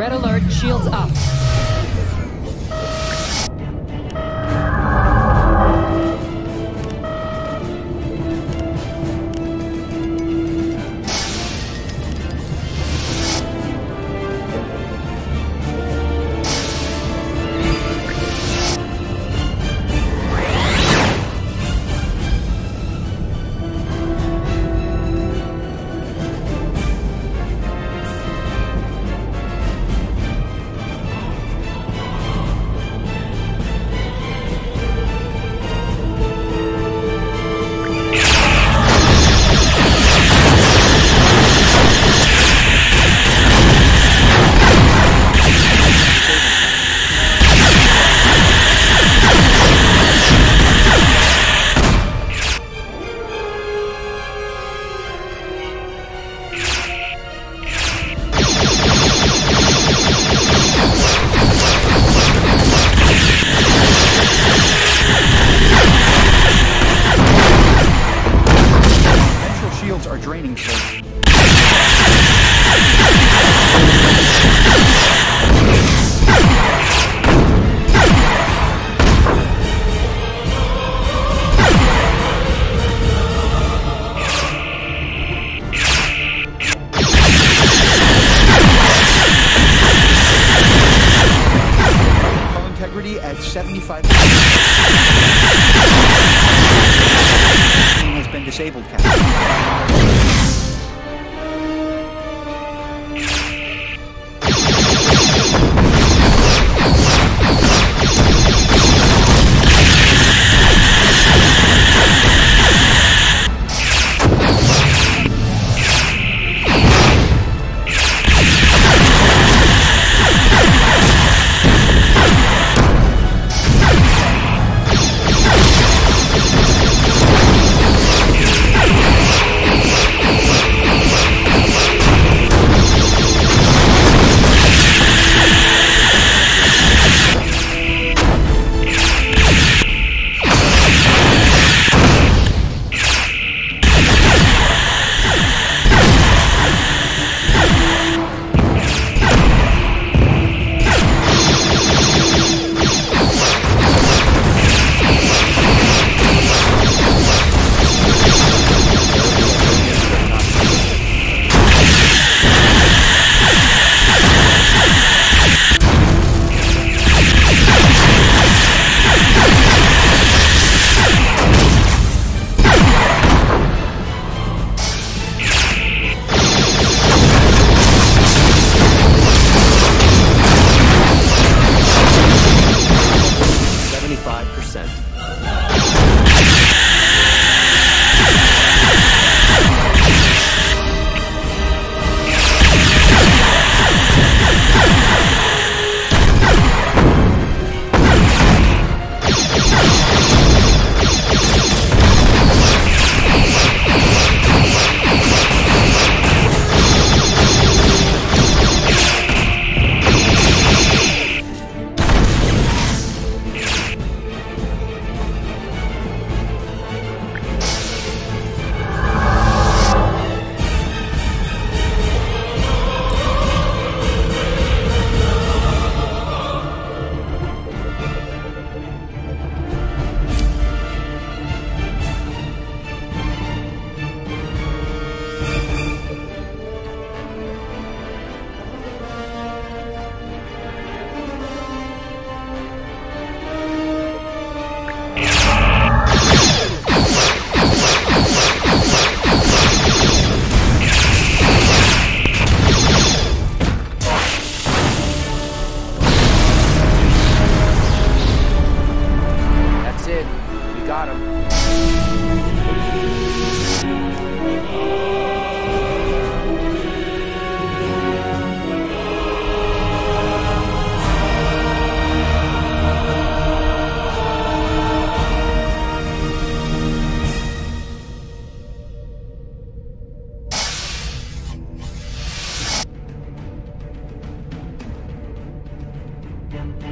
Red alert, shields up. Hull integrity at 75. has been disabled, Captain. Welcome back.